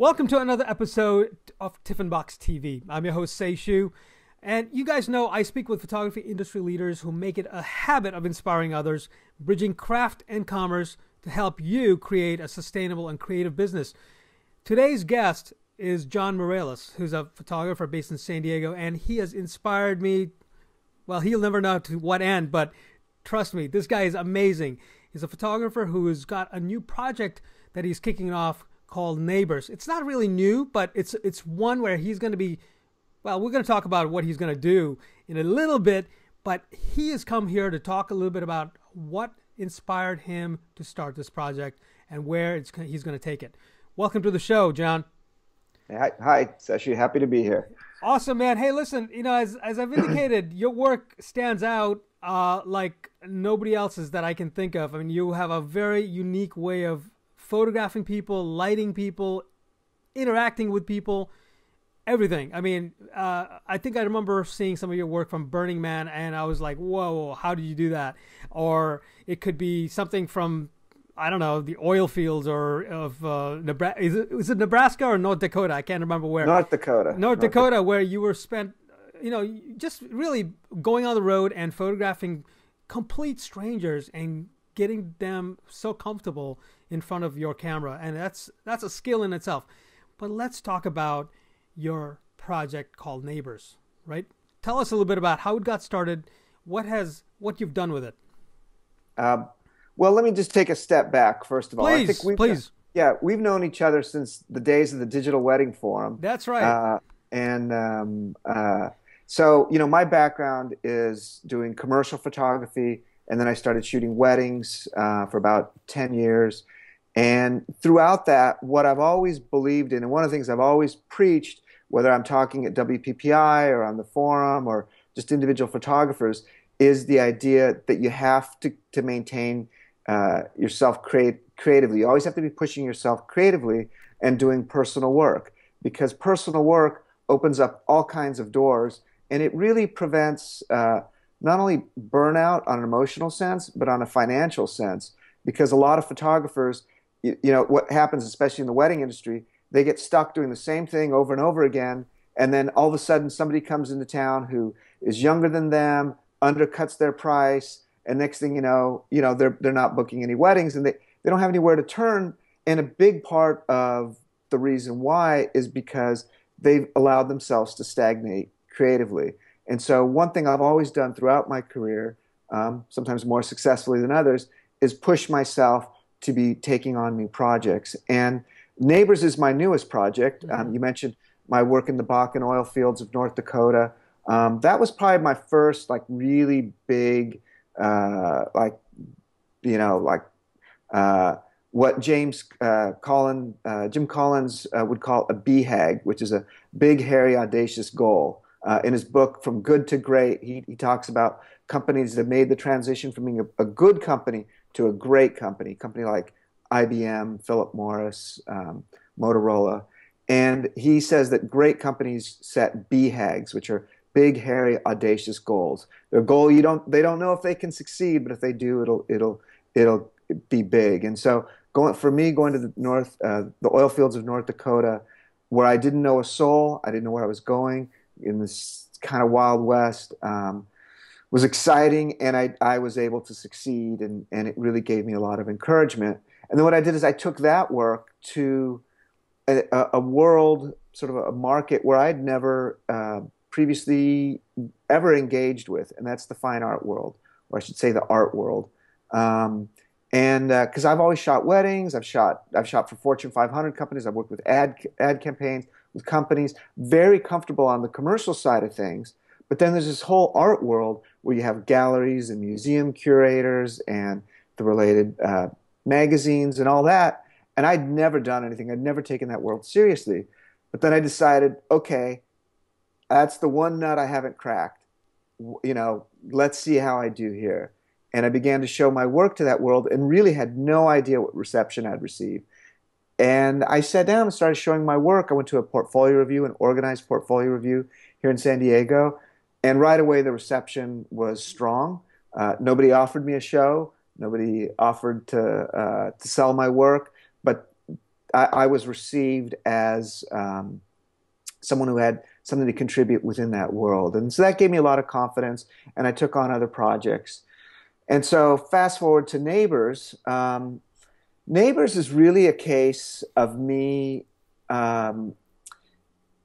Welcome to another episode of Tiffin Box TV. I'm your host, Sei Shu. And you guys know I speak with photography industry leaders who make it a habit of inspiring others, bridging craft and commerce to help you create a sustainable and creative business. Today's guest is John Mireles, who's a photographer based in San Diego, and he has inspired me. Well, he'll never know to what end, but trust me, this guy is amazing. He's a photographer who has got a new project that he's kicking off called Neighbors. It's not really new, but it's it's one where he's going to be well, we're going to talk about what he's going to do in a little bit, but he has come here to talk a little bit about what inspired him to start this project and where it's he's going to take it. Welcome to the show, John. Hi, hi, Sashi. Happy to be here. Awesome, man. Hey, listen, you know, as as I've indicated, your work stands out uh, like nobody else's that I can think of. I mean, you have a very unique way of photographing people, lighting people, interacting with people, everything. I mean, uh, I think I remember seeing some of your work from Burning Man, and I was like, whoa, how did you do that? Or it could be something from I don't know the oil fields or of uh, Nebraska. Is it, is it Nebraska or North Dakota? I can't remember where. North Dakota. North, North Dakota, Dakota, where you were spent, you know, just really going on the road and photographing complete strangers and getting them so comfortable in front of your camera, and that's that's a skill in itself. But let's talk about your project called Neighbors, right? Tell us a little bit about how it got started, what has what you've done with it. Uh, well, let me just take a step back first of all. Please, I think we've, please. Yeah, we've known each other since the days of the Digital Wedding Forum. That's right. Uh, and um, uh, so, you know, my background is doing commercial photography, and then I started shooting weddings uh, for about ten years. And throughout that, what I've always believed in, and one of the things I've always preached, whether I'm talking at WPPI or on the forum or just individual photographers, is the idea that you have to, to maintain uh, yourself create, creatively. You always have to be pushing yourself creatively and doing personal work because personal work opens up all kinds of doors and it really prevents uh, not only burnout on an emotional sense, but on a financial sense. Because a lot of photographers you, you know what happens, especially in the wedding industry, they get stuck doing the same thing over and over again, and then all of a sudden somebody comes into town who is younger than them, undercuts their price, and next thing you know, you know they're they're not booking any weddings, and they they don't have anywhere to turn. And a big part of the reason why is because they've allowed themselves to stagnate creatively. And so, one thing I've always done throughout my career, um, sometimes more successfully than others, is push myself to be taking on new projects. And Neighbors is my newest project. Mm-hmm. Um, you mentioned my work in the Bakken oil fields of North Dakota. Um, that was probably my first like really big, uh, like you know, like uh, what James uh, Collins, uh, Jim Collins uh, would call a BHAG, which is a big, hairy, audacious goal. Uh, in his book From Good to Great, he, he talks about companies that made the transition from being a, a good company to a great company, company like IBM, Philip Morris, um, Motorola. And he says that great companies set BHAGs, which are big, hairy, audacious goals. Their goal you don't they don't know if they can succeed, but if they do, it'll it'll it'll be big. And so going for me going to the north, uh, the oil fields of North Dakota, where I didn't know a soul, I didn't know where I was going in this kind of wild west. Um, was exciting and I, I was able to succeed and, and it really gave me a lot of encouragement. And then what I did is I took that work to a, a world, sort of a market where I'd never uh, previously ever engaged with, and that's the fine art world, or I should say the art world. Um, and because uh, I've always shot weddings, I've shot I've shot for Fortune 500 companies, I've worked with ad ad campaigns with companies, very comfortable on the commercial side of things. But then there's this whole art world where you have galleries and museum curators and the related uh, magazines and all that. And I'd never done anything. I'd never taken that world seriously. But then I decided, okay, that's the one nut I haven't cracked. You know, let's see how I do here. And I began to show my work to that world and really had no idea what reception I'd receive. And I sat down and started showing my work. I went to a portfolio review, an organized portfolio review here in San Diego. And right away, the reception was strong. Uh, nobody offered me a show. Nobody offered to uh, to sell my work. But I, I was received as um, someone who had something to contribute within that world. And so that gave me a lot of confidence, and I took on other projects. And so, fast forward to Neighbors. Um, Neighbors is really a case of me, um,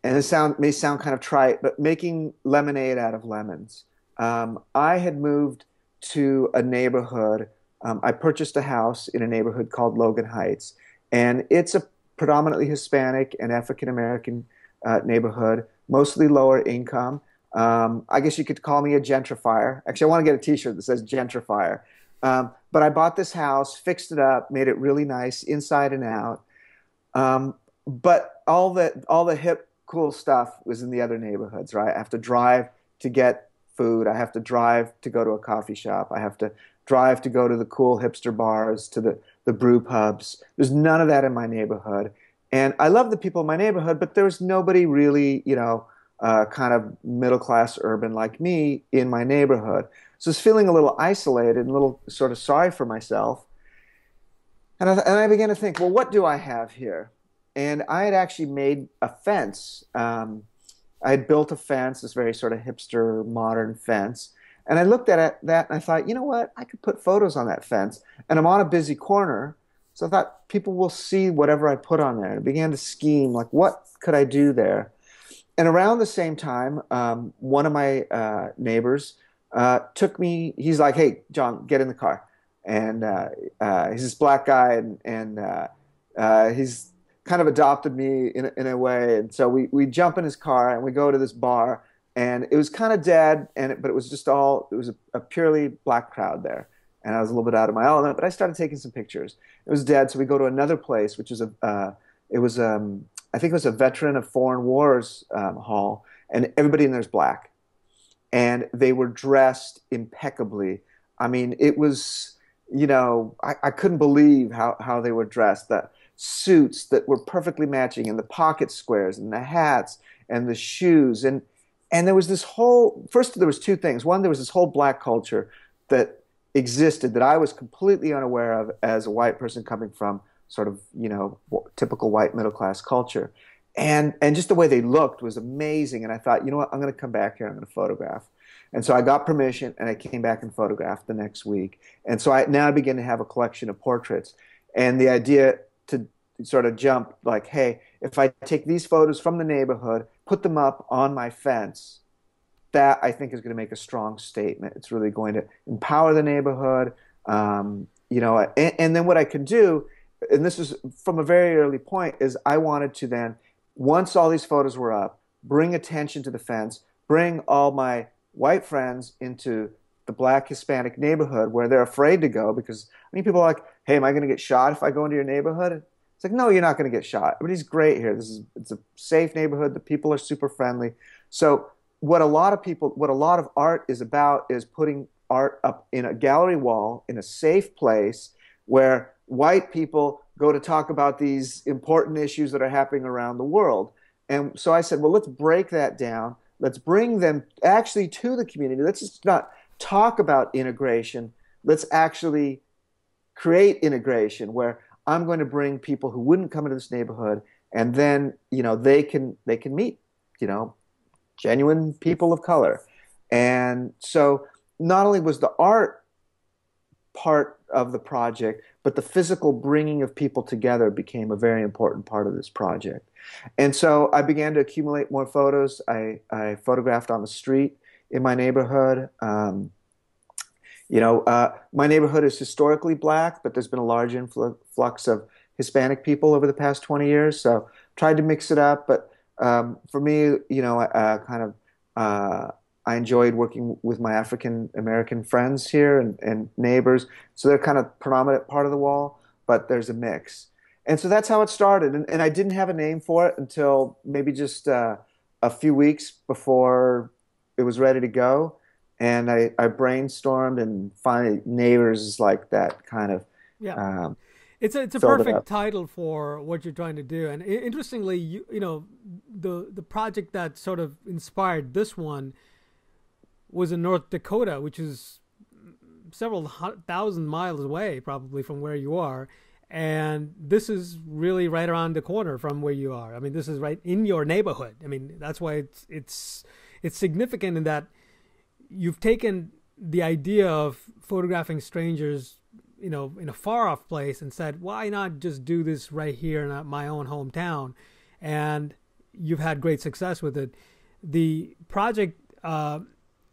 and it sound may sound kind of trite, but making lemonade out of lemons. Um, I had moved to a neighborhood. Um, I purchased a house in a neighborhood called Logan Heights, and it's a predominantly Hispanic and African American uh, neighborhood, mostly lower income. Um, I guess you could call me a gentrifier. Actually, I want to get a T-shirt that says gentrifier. Um, but I bought this house, fixed it up, made it really nice inside and out. Um, but all the all the hip, cool stuff was in the other neighborhoods, right? I have to drive to get food. I have to drive to go to a coffee shop. I have to drive to go to the cool hipster bars, to the the brew pubs. There's none of that in my neighborhood. And I love the people in my neighborhood, but there was nobody really, you know, uh, kind of middle class urban like me in my neighborhood. So I was feeling a little isolated and a little sort of sorry for myself. And I, and I began to think, well, what do I have here? And I had actually made a fence. Um, I had built a fence, this very sort of hipster modern fence. And I looked at it, that and I thought, you know what? I could put photos on that fence. And I'm on a busy corner. So I thought people will see whatever I put on there. And I began to scheme, like, what could I do there? And around the same time, um, one of my uh, neighbors uh, took me, he's like, hey, John, get in the car. And uh, uh he's this black guy, and, and uh, uh, he's kind of adopted me in, in a way. And so we, we jump in his car and we go to this bar. And it was kind of dead, and it, but it was just all, it was a, a purely black crowd there and I was a little bit out of my element. But I started taking some pictures. It was dead, so we go to another place, which is a uh, it was um, I think it was a veteran of foreign wars um, hall, and everybody in there's black, and they were dressed impeccably. I mean, it was you know I, I couldn't believe how how they were dressed. The suits that were perfectly matching, and the pocket squares, and the hats, and the shoes, and and there was this whole first there was two things. One, there was this whole black culture that existed that I was completely unaware of as a white person coming from sort of you know typical white middle class culture, and and just the way they looked was amazing. And I thought, you know what, I'm going to come back here. I'm going to photograph. And so I got permission, and I came back and photographed the next week. And so I now I begin to have a collection of portraits. And the idea to sort of jump like, hey, if I take these photos from the neighborhood, put them up on my fence, that I think is going to make a strong statement. It's really going to empower the neighborhood. Um, you know, and, and, then what I could do, and this is from a very early point, is I wanted to then, once all these photos were up, bring attention to the fence, bring all my white friends into the black Hispanic neighborhood where they're afraid to go because I mean people are like, hey, am I going to get shot if I go into your neighborhood? It's like, no, you're not going to get shot. Everybody's great here. This is it's a safe neighborhood. The people are super friendly. So what a lot of people, what a lot of art is about is putting art up in a gallery wall in a safe place where white people go to talk about these important issues that are happening around the world. And so I said, well, let's break that down. Let's bring them actually to the community. Let's just not talk about integration. Let's actually create integration where I'm going to bring people who wouldn't come into this neighborhood and then, you know, they can they can meet, you know, genuine people of color. And so not only was the art part of the project, but the physical bringing of people together became a very important part of this project. And so I began to accumulate more photos. I, I photographed on the street in my neighborhood. Um, you know, uh, my neighborhood is historically black, but there's been a large influx of Hispanic people over the past 20 years. So tried to mix it up, but um, for me, you know, uh, kind of, uh, I enjoyed working with my African American friends here and, and, neighbors. So they're kind of predominant part of the wall, but there's a mix. And so that's how it started. And, and I didn't have a name for it until maybe just uh, a few weeks before it was ready to go. And I, I brainstormed and finally neighbors is like that kind of yeah. Um, it's a it's a perfect it title for what you're trying to do. And interestingly, you you know the the project that sort of inspired this one was in North Dakota, which is several thousand miles away, probably from where you are. and this is really right around the corner from where you are. I mean, this is right in your neighborhood. I mean, that's why it's it's it's significant in that you've taken the idea of photographing strangers, you know, in a far off place and said, why not just do this right here in my own hometown? And you've had great success with it. The project, uh,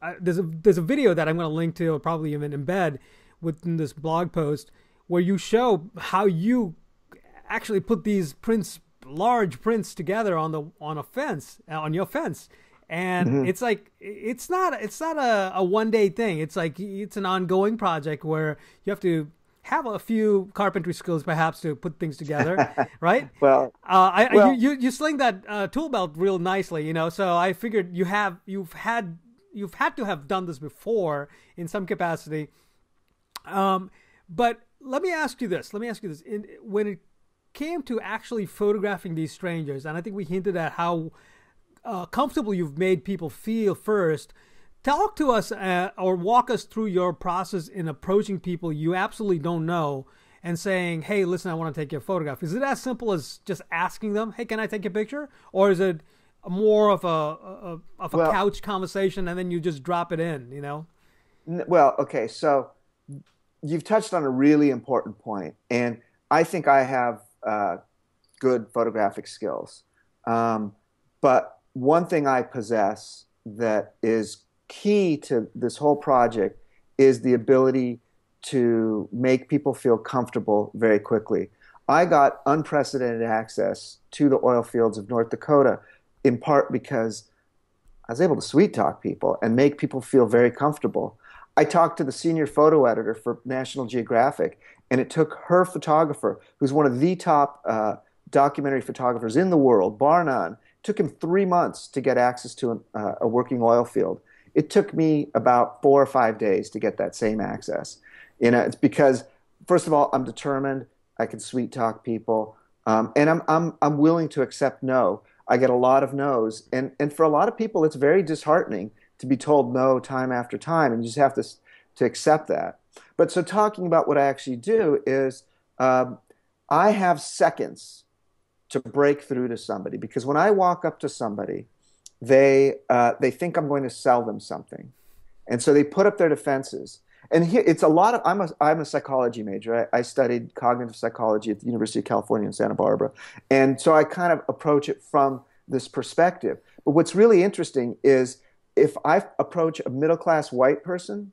I, there's a there's a video that I'm going to link to, or probably even embed within this blog post, where you show how you actually put these prints, large prints, together on the on a fence on your fence, and mm-hmm. it's like it's not it's not a, a one day thing. It's like it's an ongoing project where you have to have a few carpentry skills perhaps to put things together, right? well, uh, I, well, you, you, sling that uh, tool belt real nicely, you know. So I figured you have you've had you've had to have done this before in some capacity. Um, but let me ask you this. Let me ask you this. In, when it came to actually photographing these strangers, and I think we hinted at how uh, comfortable you've made people feel first talk to us uh, or walk us through your process in approaching people you absolutely don't know and saying, "Hey, listen, I want to take your photograph." Is it as simple as just asking them, "Hey, can I take a picture?" Or is it more of a, a of a well, couch conversation and then you just drop it in? You know. Well, okay, so you've touched on a really important point, and I think I have uh, good photographic skills. Um, but one thing I possess that is key to this whole project is the ability to make people feel comfortable very quickly. I got unprecedented access to the oil fields of North Dakota in part because I was able to sweet talk people and make people feel very comfortable. I talked to the senior photo editor for National Geographic, and it took her photographer, who's one of the top uh, documentary photographers in the world, bar none, took him three months to get access to an, uh, a working oil field. It took me about four or five days to get that same access. You know, it's because first of all, I'm determined. I can sweet talk people, um, and I'm I'm I'm willing to accept no. I get a lot of no's, and and for a lot of people, it's very disheartening to be told no time after time, and you just have to to accept that. But so talking about what I actually do is, um, I have seconds to break through to somebody because when I walk up to somebody they uh, they think I'm going to sell them something, and so they put up their defenses. And here, it's a lot of I'm a I'm a psychology major. I, I, studied cognitive psychology at the University of California in Santa Barbara, and so I kind of approach it from this perspective. But what's really interesting is if I approach a middle class white person,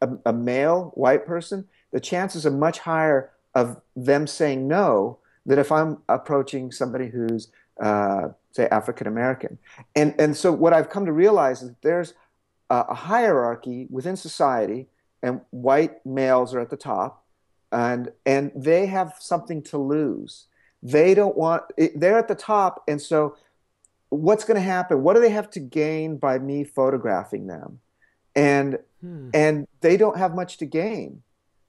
a, a male white person, the chances are much higher of them saying no than if I'm approaching somebody who's uh, say African American. And and so what I've come to realize is that there's a, a hierarchy within society, and white males are at the top, and and they have something to lose. They don't want. They're at the top, and so what's going to happen? What do they have to gain by me photographing them? And hmm. and they don't have much to gain,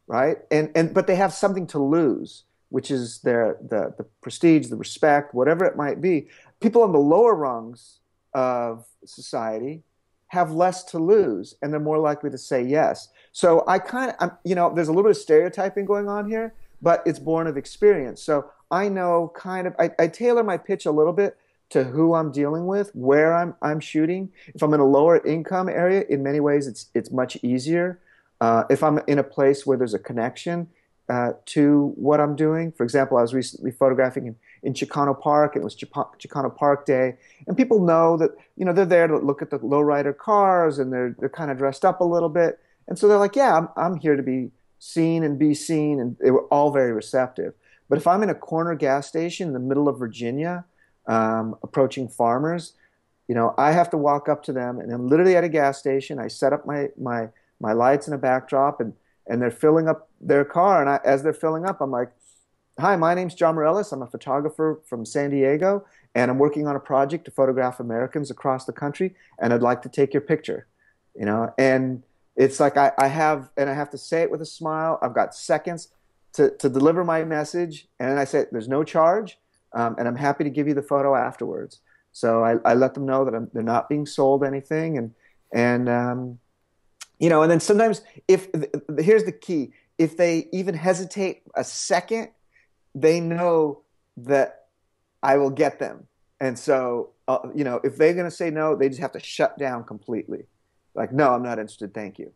right? And and but they have something to lose which is their the, the prestige, the respect, whatever it might be. People on the lower rungs of society have less to lose, and they're more likely to say yes. So I kind of, you know, there's a little bit of stereotyping going on here, but it's born of experience. So I know kind of, I, I tailor my pitch a little bit to who I'm dealing with, where I'm I'm shooting. If I'm in a lower income area, in many ways it's it's much easier. Uh, if I'm in a place where there's a connection, uh, to what I'm doing. For example, I was recently photographing in, in Chicano Park. It was Chicano Park Day, and people know that you know they're there to look at the lowrider cars, and they're they're kind of dressed up a little bit, and so they're like, "Yeah, I'm I'm here to be seen and be seen," and they were all very receptive. But if I'm in a corner gas station in the middle of Virginia, um, approaching farmers, you know, I have to walk up to them, and I'm literally at a gas station. I set up my my my lights and a backdrop, and and they're filling up their car. And I, as they're filling up, I'm like, "Hi, my name's John Mireles. I'm a photographer from San Diego, and I'm working on a project to photograph Americans across the country, and I'd like to take your picture." You know, and it's like I, I have, and I have to say it with a smile. I've got seconds to, to deliver my message, and I say, "There's no charge, um, and I'm happy to give you the photo afterwards." So I, I let them know that I'm, they're not being sold anything, and and um, you know and then sometimes if here's the key if they even hesitate a second they know that I will get them. And so, uh, you know, if they're going to say no, they just have to shut down completely. Like, no, I'm not interested. Thank you.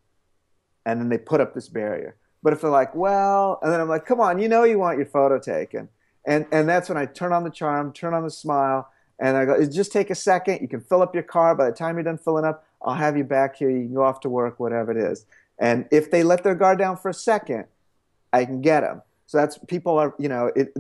And then they put up this barrier. But if they're like, well, and then I'm like, come on, you know, you want your photo taken. And, and that's when I turn on the charm, turn on the smile, and I go, just take a second. You can fill up your car. By the time you're done filling up, I'll have you back here. You can go off to work, whatever it is. And if they let their guard down for a second, I can get them. So that's people are, you know, it,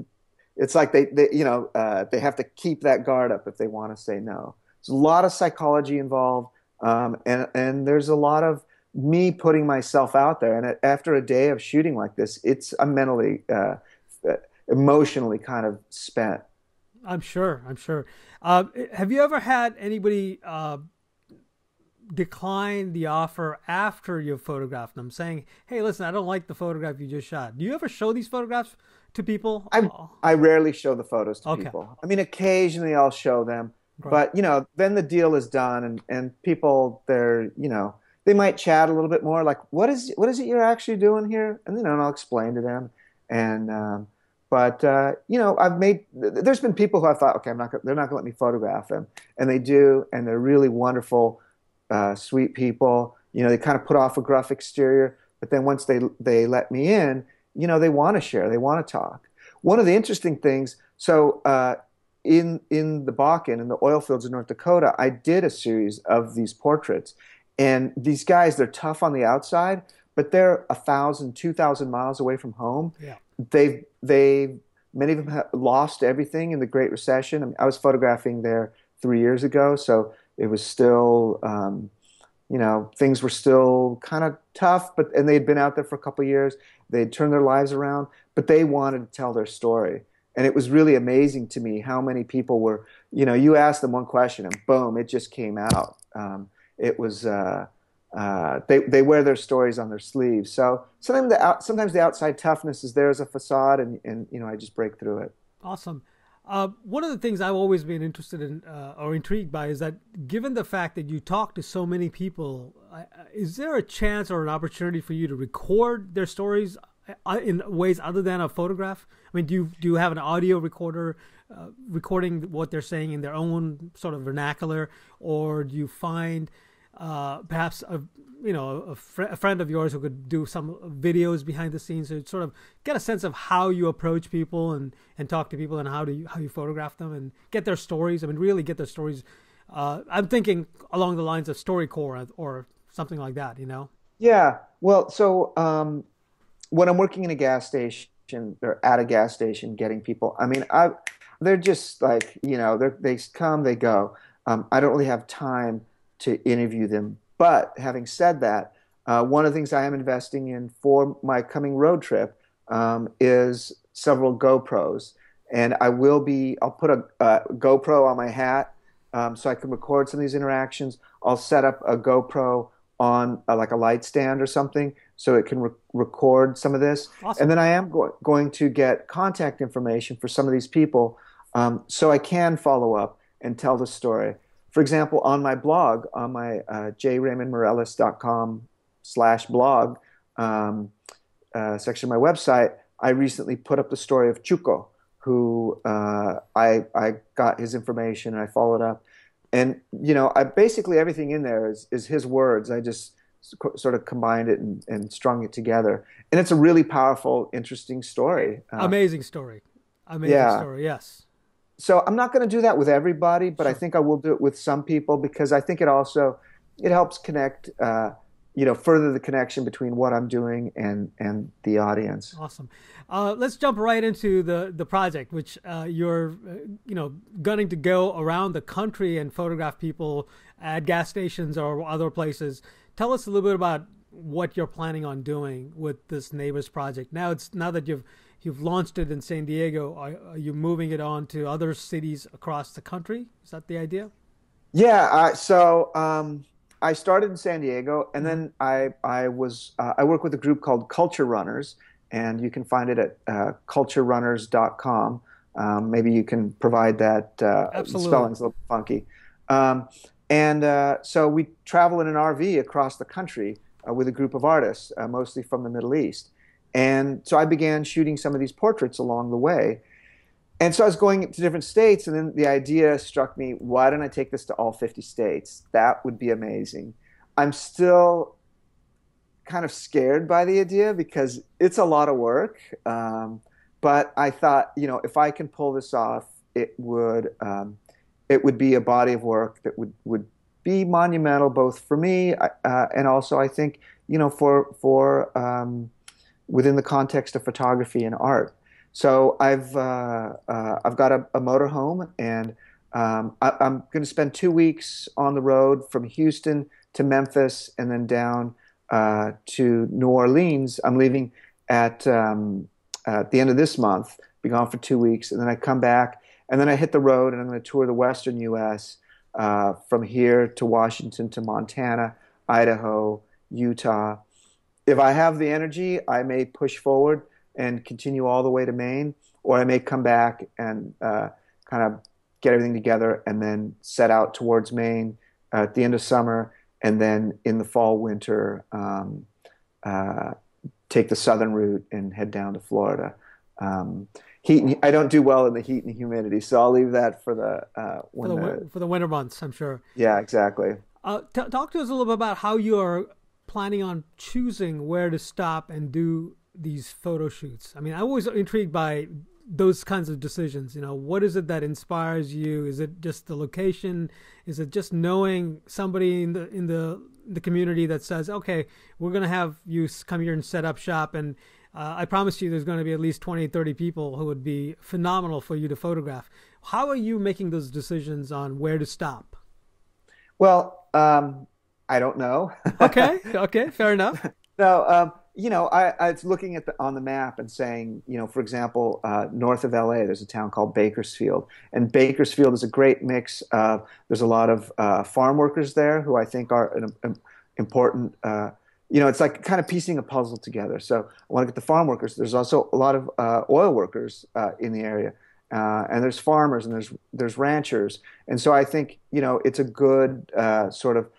it's like they, they you know, uh, they have to keep that guard up if they want to say no. There's a lot of psychology involved, um, and and there's a lot of me putting myself out there. And after a day of shooting like this, it's I'm mentally, uh, emotionally kind of spent. I'm sure. I'm sure. Uh, have you ever had anybody uh, decline the offer after you've photographed them, saying, "Hey, listen, I don't like the photograph you just shot." Do you ever show these photographs to people? I I rarely show the photos to okay. people. I mean, occasionally I'll show them, right. but you know, then the deal is done, and and people they're you know they might chat a little bit more, like, "What is what is it you're actually doing here?" And you know, and I'll explain to them, and um, but uh, you know, I've made. There's been people who I thought, okay, I'm not. They're not going to let me photograph them, and they do, and they're really wonderful, uh, sweet people. You know, they kind of put off a gruff exterior, but then once they they let me in, you know, they want to share, they want to talk. One of the interesting things, so uh, in in the Bakken, in the oil fields of North Dakota, I did a series of these portraits, and these guys, they're tough on the outside, but they're a thousand, two thousand miles away from home. Yeah they've they many of them have lost everything in the Great Recession. I, mean, I was photographing there three years ago, so it was still. Um, you know, things were still kind of tough, but and they'd been out there for a couple years. They'd turned their lives around, but they wanted to tell their story. And it was really amazing to me how many people were, you know, you asked them one question and boom, it just came out. Um, it was, uh, uh, they, they wear their stories on their sleeves. So sometimes the, out, sometimes the outside toughness is there as a facade, and, and you know I just break through it. Awesome. Uh, one of the things I've always been interested in uh, or intrigued by is that given the fact that you talk to so many people, uh, is there a chance or an opportunity for you to record their stories uh, in ways other than a photograph? I mean, do you do you have an audio recorder uh, recording what they're saying in their own sort of vernacular, or do you find uh, perhaps a you know a, fr- a, friend of yours who could do some videos behind the scenes to sort of get a sense of how you approach people and and talk to people and how do you how you photograph them and get their stories. I mean, really get their stories. Uh, I'm thinking along the lines of StoryCorps or something like that. You know. Yeah. Well, so um, when I'm working in a gas station or at a gas station, getting people. I mean, I they're just like you know they they come they go. Um, I don't really have time to interview them. But having said that, uh, one of the things I am investing in for my coming road trip um, is several GoPros. And I will be, I'll put a, GoPro on my hat um, so I can record some of these interactions. I'll set up a GoPro on uh, like a light stand or something so it can re- record some of this. Awesome. And then I am go- going to get contact information for some of these people um, so I can follow up and tell the story. For example, on my blog, on my uh, jraymondmireles.com slash blog um, uh, section of my website, I recently put up the story of Chuco, who uh, I, I got his information and I followed up. And, you know, I basically everything in there is, is his words. I just sort of combined it and, and strung it together. And it's a really powerful, interesting story. Uh, Amazing story. Amazing yeah. story, yes so I'm not going to do that with everybody, but sure. I think I will do it with some people because I think it also it helps connect, uh, you know, further the connection between what I'm doing and and the audience. Awesome. Uh, let's jump right into the the project, which uh, you're, uh, you know, gunning to go around the country and photograph people at gas stations or other places. Tell us a little bit about what you're planning on doing with this Neighbors project. Now it's now that you've you've launched it in San Diego. Are, are, you moving it on to other cities across the country? Is that the idea? Yeah. Uh, so um, I started in San Diego, and then I I was uh, I work with a group called Culture Runners, and you can find it at uh, culturerunners.com. Um, maybe you can provide that. Uh, Absolutely. Spelling's a little funky. Um, and uh, so we travel in an RV across the country uh, with a group of artists, uh, mostly from the Middle East And so I began shooting some of these portraits along the way. And so I was going to different states, and then the idea struck me why don't I take this to all 50 states? That would be amazing. I'm still kind of scared by the idea because it's a lot of work. Um, but I thought, you know, if I can pull this off, it would um, it would be a body of work that would would be monumental both for me uh, and also I think you know for for um, within the context of photography and art. So I've uh, uh, I've got a, a motorhome and um, I, am going to spend two weeks on the road from Houston to Memphis and then down uh, to New Orleans. I'm leaving at um, at the end of this month. Be gone for two weeks, and then I come back, and then I hit the road, and I'm going to tour the Western U.S. Uh, from here to Washington to Montana, Idaho, Utah. If I have the energy, I may push forward and continue all the way to Maine, or I may come back and uh, kind of get everything together and then set out towards Maine at the end of summer, and then in the fall, winter, um, uh, take the southern route and head down to Florida. Um, heat. I don't do well in the heat and humidity, so I'll leave that for the uh, for the, the, for the winter months. I'm sure. Yeah, exactly. Uh, t- talk to us a little bit about how you are planning on choosing where to stop and do these photo shoots. I mean, I'm always intrigued by those kinds of decisions. You know, what is it that inspires you? Is it just the location? Is it just knowing somebody in the in the the community that says, okay, we're going to have you come here and set up shop and uh, I promise you there's going to be at least 20, 30 people who would be phenomenal for you to photograph. How are you making those decisions on where to stop? Well, um, I don't know. okay, okay, fair enough. no, um, you know, I, I, was looking at the on the map and saying, you know, for example, uh, north of LA, there's a town called Bakersfield, and Bakersfield is a great mix of. There's a lot of uh, farm workers there who I think are an, an important. Uh, you know, it's like kind of piecing a puzzle together. So I want to get the farm workers. There's also a lot of uh, oil workers uh, in the area, uh, and there's farmers and there's there's ranchers, and so I think you know it's a good sort of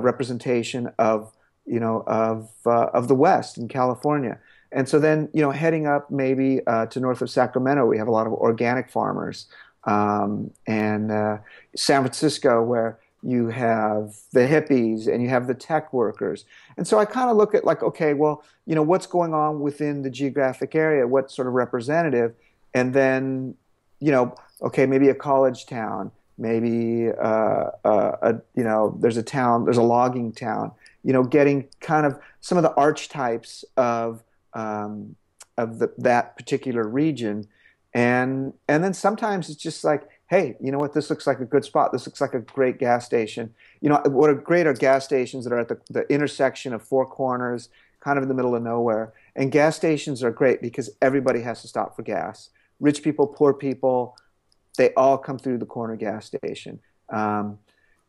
representation of you know, of uh, of the West in California. And so then, you know, heading up maybe uh, to north of Sacramento, we have a lot of organic farmers, um, and uh, San Francisco, where you have the hippies and you have the tech workers. And so I kind of look at like, okay, well, you know, what's going on within the geographic area? What's sort of representative? And then, you know, okay, maybe a college town, maybe uh, uh, a, you know, there's a town, there's a logging town you know, getting kind of some of the archetypes of um, of the, that particular region, and and then sometimes it's just like, hey, you know what? This looks like a good spot. This looks like a great gas station. You know, what are great are gas stations that are at the, the intersection of four corners, kind of in the middle of nowhere. And gas stations are great because everybody has to stop for gas. Rich people, poor people, they all come through the corner gas station. Um,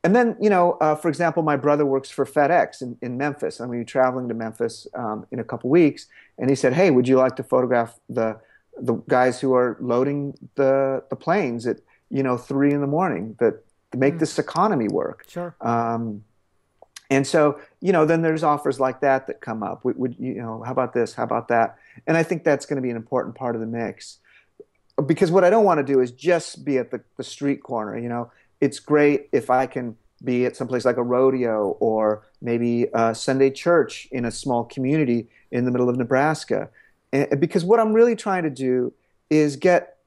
and then, you know, uh, for example, my brother works for FedEx in, in Memphis. I'm going to be traveling to Memphis um, in a couple weeks, and he said, "Hey, would you like to photograph the the guys who are loading the the planes at you know three in the morning that to make mm. this economy work?" Sure. Um, and so, you know, then there's offers like that that come up. Would, would you know, how about this? How about that? And I think that's going to be an important part of the mix because what I don't want to do is just be at the, the street corner. You know, it's great if I can be at someplace like a rodeo or maybe a Sunday church in a small community in the middle of Nebraska. And because what I'm really trying to do is get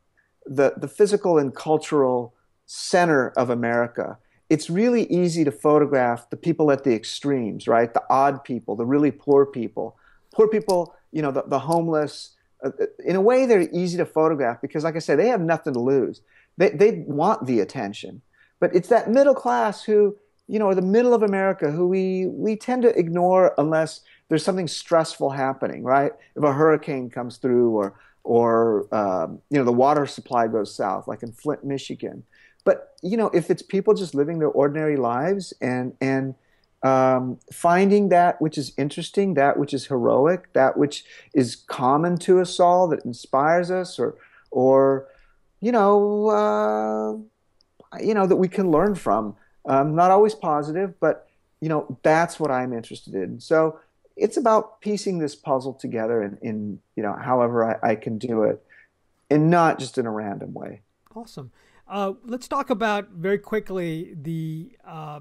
the, the physical and cultural center of America. It's really easy to photograph the people at the extremes, right? The odd people, the really poor people. Poor people, you know, the, the homeless. Uh, in a way, they're easy to photograph because, like I said, they have nothing to lose. They, they want the attention. But it's that middle class who, you know, or the middle of America who we, we tend to ignore unless there's something stressful happening, right? If a hurricane comes through or, or um, you know, the water supply goes south, like in Flint, Michigan. But, you know, if it's people just living their ordinary lives and, and um, finding that which is interesting, that which is heroic, that which is common to us all, that inspires us, or, or you know, uh, you know that we can learn from. Um, not always positive, but you know that's what I'm interested in. So it's about piecing this puzzle together in, in you know however I, I can do it, and not just in a random way. Awesome. Uh, let's talk about very quickly the uh,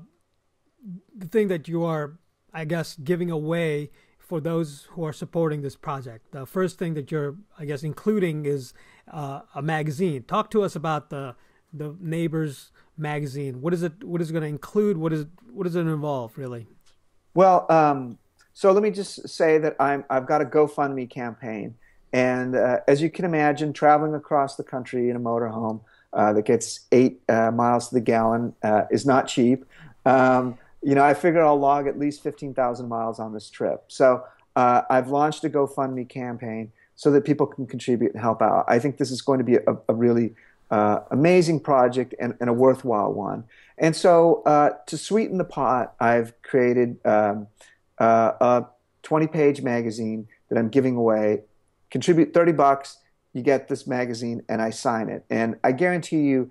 the thing that you are, I guess, giving away for those who are supporting this project. The first thing that you're, I guess, including is uh, a magazine. Talk to us about the the Neighbors magazine. What is it? What is it going to include? What is what does it involve really? Well, um, so let me just say that I'm I've got a GoFundMe campaign, and uh, as you can imagine, traveling across the country in a motorhome uh, that gets eight uh, miles to the gallon uh, is not cheap. Um, you know, I figure I'll log at least 15,000 miles on this trip. So uh, I've launched a GoFundMe campaign so that people can contribute and help out. I think this is going to be a, a really uh, amazing project and, and, a worthwhile one. And so uh, to sweeten the pot, I've created um, uh, a 20 page magazine that I'm giving away. Contribute 30 bucks, you get this magazine, and I sign it. And I guarantee you,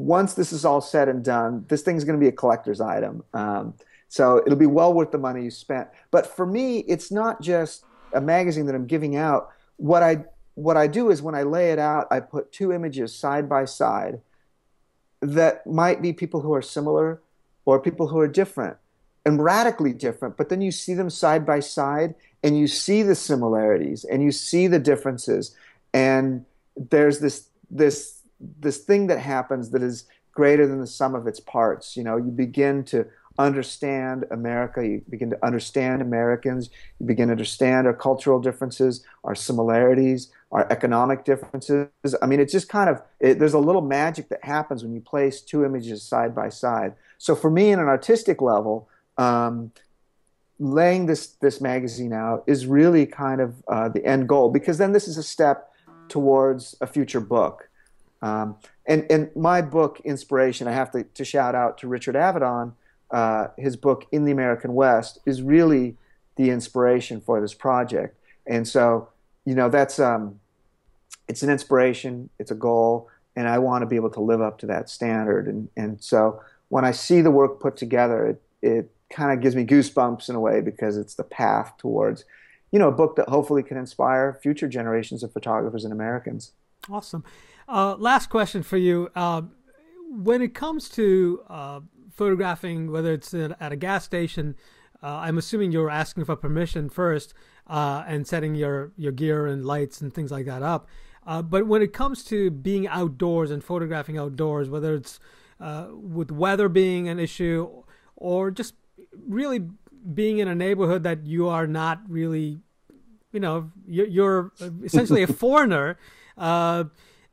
once this is all said and done, this thing's going to be a collector's item. Um, so it'll be well worth the money you spent. But for me, it's not just a magazine that I'm giving out. What I what I do is when I lay it out, I put two images side by side that might be people who are similar or people who are different and radically different. But then you see them side by side and you see the similarities and you see the differences. And there's this this this thing that happens that is greater than the sum of its parts. You know, you begin to understand America, you begin to understand Americans, you begin to understand our cultural differences, our similarities, our economic differences. I mean, it's just kind of, it, there's a little magic that happens when you place two images side by side. So for me, in an artistic level, um, laying this, this magazine out is really kind of uh, the end goal because then this is a step towards a future book. Um, and, and my book, Inspiration, I have to, to shout out to Richard Avedon. Uh, his book, In the American West, is really the inspiration for this project. And so, you know, that's um, it's an inspiration, it's a goal, and I want to be able to live up to that standard. And, and so when I see the work put together, it, it kind of gives me goosebumps in a way because it's the path towards, you know, a book that hopefully can inspire future generations of photographers and Americans. Awesome. Uh, last question for you. Uh, when it comes to uh, photographing, whether it's at a gas station, uh, I'm assuming you're asking for permission first uh, and setting your, your gear and lights and things like that up. Uh, but when it comes to being outdoors and photographing outdoors, whether it's with weather being an issue or just really being in a neighborhood that you are not really, you know, you're, you're essentially a foreigner.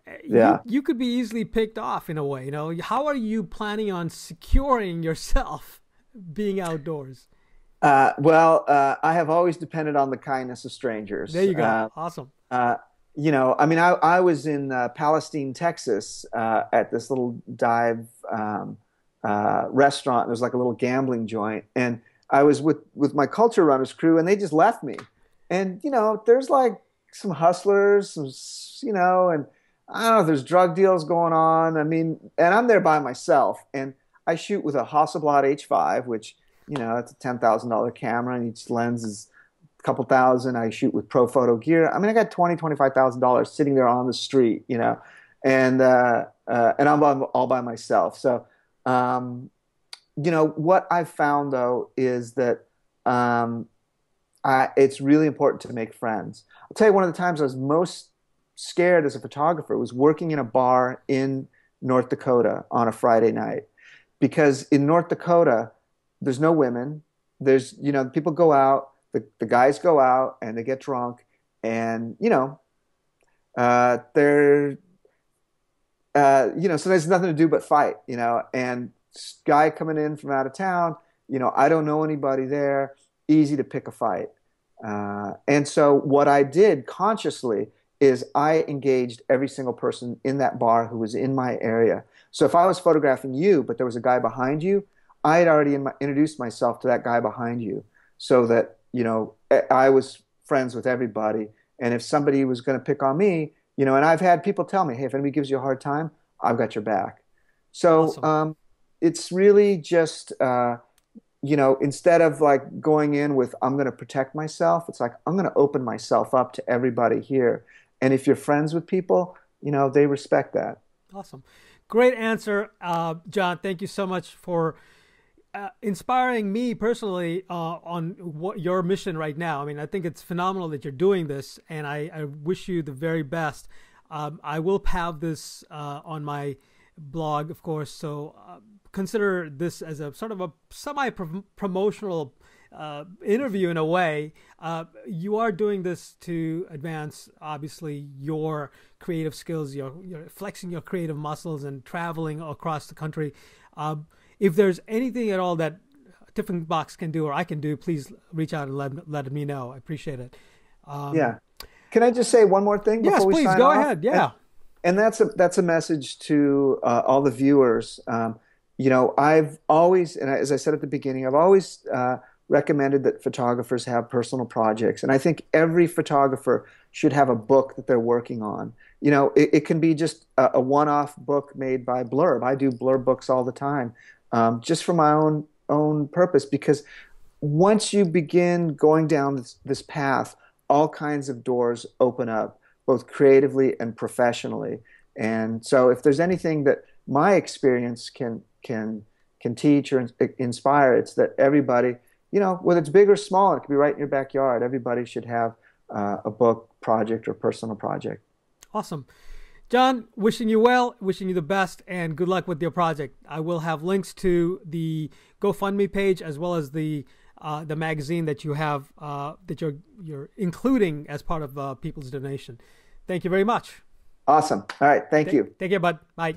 Uh, yeah. You, you, could be easily picked off in a way. You know, how are you planning on securing yourself being outdoors? Uh, well, uh, I have always depended on the kindness of strangers. There you go. Uh, awesome. Uh, you know, I mean, I, I was in uh, Palestine, Texas, uh, at this little dive um, restaurant. It was like a little gambling joint, and I was with with my culture runners crew, and they just left me. And you know, there's like some hustlers, some you know, and I don't know if there's drug deals going on. I mean, and I'm there by myself, and I shoot with a Hasselblad H5, which you know that's a ten thousand dollar camera, and each lens is a couple thousand. I shoot with Profoto gear. I mean, I got twenty, twenty five thousand dollars sitting there on the street, you know, and uh, uh, and I'm all by myself. So, um, you know, what I've found though is that um, I, it's really important to make friends. I'll tell you, one of the times I was most scared as a photographer was working in a bar in North Dakota on a Friday night. Because in North Dakota there's no women. There's you know people go out the, the guys go out and they get drunk and you know uh, they're uh, you know so there's nothing to do but fight you know and guy coming in from out of town you know I don't know anybody there. Easy to pick a fight. Uh, and so what I did consciously is I engaged every single person in that bar who was in my area. So if I was photographing you, but there was a guy behind you, I had already in my, introduced myself to that guy behind you, so that you know I was friends with everybody. And if somebody was going to pick on me, you know, and I've had people tell me, "Hey, if anybody gives you a hard time, I've got your back." So awesome. um, it's really just uh, you know, instead of like going in with, I'm going to protect myself, it's like, I'm going to open myself up to everybody here. And if you're friends with people, you know, they respect that. Awesome. Great answer, uh, John. Thank you so much for uh, inspiring me personally uh, on what your mission right now. I mean, I think it's phenomenal that you're doing this, and I, I wish you the very best. Um, I will have this uh, on my blog, of course, so uh, consider this as a sort of a semi promotional uh, interview in a way. Uh, you are doing this to advance, obviously, your creative skills. You're, you're flexing your creative muscles and traveling across the country. Uh, if there's anything at all that Tiffinbox can do or I can do, please reach out and let, let me know. I appreciate it. Um, yeah. Can I just say one more thing before yes, we please, go off? ahead. Yeah. And, and, that's a that's a message to uh, all the viewers. Um, you know, I've always, and as I said at the beginning, I've always uh, recommended that photographers have personal projects. And I think every photographer should have a book that they're working on. You know, it, it can be just a, a one off book made by Blurb. I do Blurb books all the time, um, just for my own own purpose, because once you begin going down this, this path, all kinds of doors open up, both creatively and professionally. And so, if there's anything that my experience can can can teach or inspire, it's that everybody you know, whether it's big or small, it could be right in your backyard. Everybody should have uh, a book project or personal project. Awesome. John, wishing you well, wishing you the best, and good luck with your project. I will have links to the GoFundMe page as well as the uh, the magazine that you have uh, that you're you're including as part of uh, people's donation. Thank you very much. Awesome. All right. Thank Th- you. Take care, bud. Bye.